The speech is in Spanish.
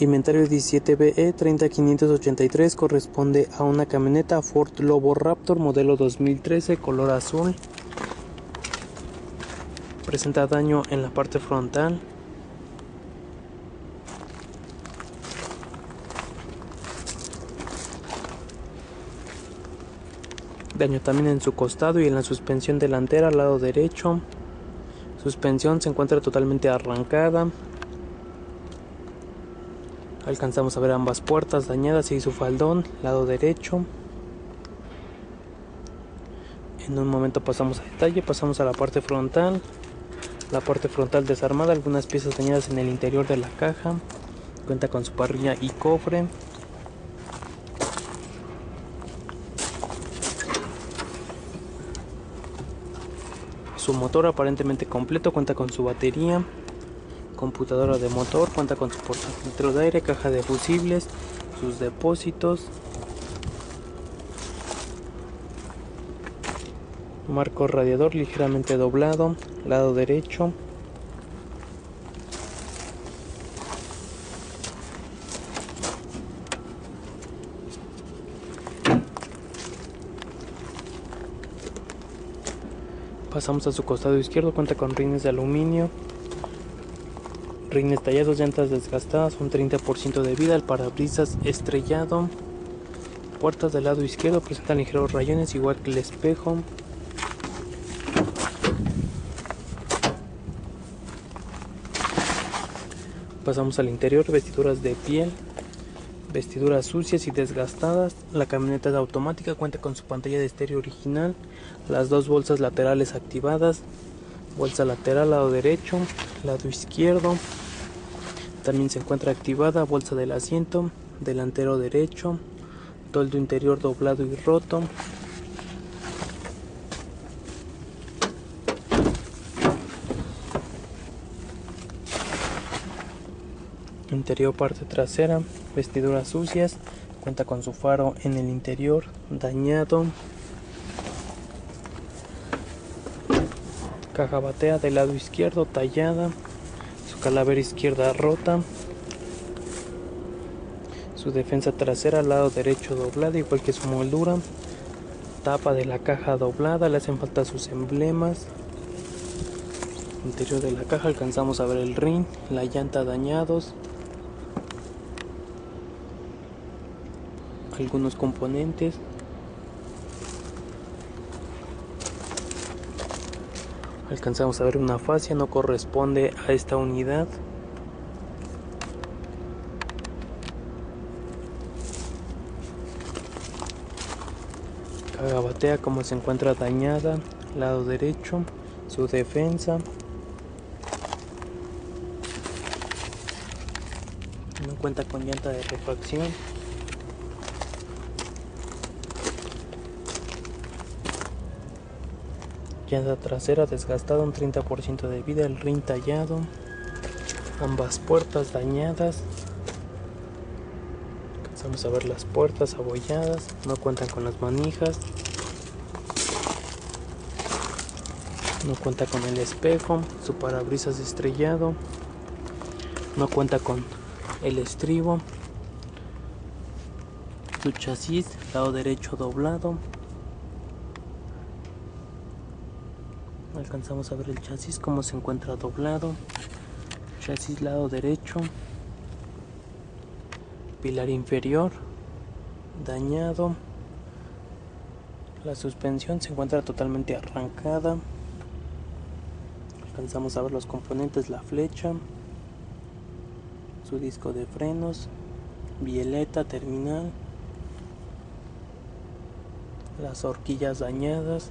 Inventario 17BE 30583 corresponde a una camioneta Ford Lobo Raptor modelo 2013 color azul. Presenta daño en la parte frontal. Daño también en su costado y en la suspensión delantera al lado derecho. Suspensión se encuentra totalmente arrancada. Alcanzamos a ver ambas puertas dañadas y su faldón, lado derecho. En un momento pasamos a detalle, pasamos a la parte frontal. La parte frontal desarmada, algunas piezas dañadas en el interior de la caja. Cuenta con su parrilla y cofre. Su motor aparentemente completo, cuenta con su batería, computadora de motor, cuenta con su portafiltro de aire, caja de fusibles, sus depósitos, marco radiador ligeramente doblado, lado derecho. Pasamos a su costado izquierdo, cuenta con rines de aluminio, rines tallados, llantas desgastadas, un 30% de vida, el parabrisas estrellado, puertas del lado izquierdo presentan ligeros rayones igual que el espejo. Pasamos al interior, vestiduras de piel, vestiduras sucias y desgastadas. La camioneta es automática, cuenta con su pantalla de estéreo original, las dos bolsas laterales activadas, bolsa lateral lado derecho, lado izquierdo. También se encuentra activada bolsa del asiento, delantero derecho, toldo interior doblado y roto. Interior parte trasera, vestiduras sucias, cuenta con su faro en el interior dañado. Caja batea del lado izquierdo tallada, su calavera izquierda rota, su defensa trasera al lado derecho doblada igual que su moldura, tapa de la caja doblada, le hacen falta sus emblemas. Interior de la caja alcanzamos a ver el ring, la llanta dañados, algunos componentes. Alcanzamos a ver una fascia, no corresponde a esta unidad. Caga batea como se encuentra dañada, lado derecho, su defensa. No cuenta con llanta de refacción. Llanta trasera desgastada, un 30% de vida, el rin tallado, ambas puertas dañadas. Alcanzamos a ver las puertas abolladas, no cuentan con las manijas, no cuenta con el espejo, su parabrisas estrellado, no cuenta con el estribo, su chasis, lado derecho doblado. Alcanzamos a ver el chasis como se encuentra doblado. Chasis lado derecho. Pilar inferior. Dañado. La suspensión se encuentra totalmente arrancada. Alcanzamos a ver los componentes la flecha su disco de frenos bieleta terminal las horquillas dañadas